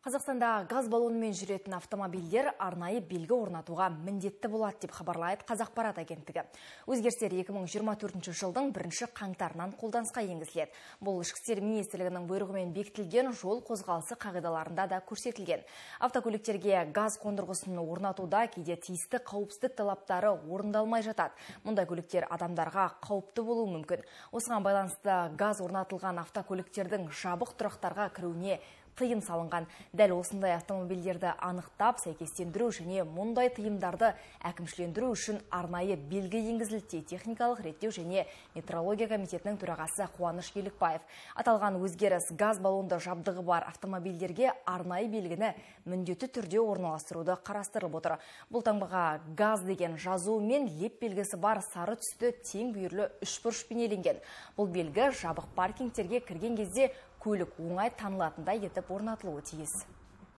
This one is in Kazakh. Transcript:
Қазақстанда газ баллонымен жүретін автомобильдер арнайы белгі орнатуға міндетті болады деп хабарлайды Қазақпарат агенттігі. Өзгерістер 2024 жылдың бірінші қаңтарынан қолданысқа енгізіледі. Бұл ішкі істер министрлігінің бұйрығымен бекітілген жол қозғалысы қағидаларында да көрсетілген. Автокөліктерге газ қондырғысын орнатуда кейде тиісті қауіпсіздік талаптары орындалмай жатады. Мұндай көліктер адамдарға қауіпті болуы мүмкін. Осыған байланысты газ орнатылған автокөліктердің жабық тұрақтарға кіруіне тыйым салынған. Дәл осындай автомобильдерді анықтап, сәйкестендіру және мұндай тыйымдарды әкімшілендіру үшін арнайы белгі енгізілді техникалық реттеу және метрология комитетінің төрағасы Қуаныш Елікбаев. Аталған өзгеріс газ баллонды жабдығы бар автомобильдерге арнайы белгіні міндетті түрде орналастыруды қарастырылып отыр. Бұл таңбаға газ деген жазуы мен леп белгісі бар сары түсті тең бүйірлі үшбұрыш бейнеленген. Бұл белгі жабық паркингтерге кірген кезде көлік оңай танылатындай етіп орнатылуы тиіс.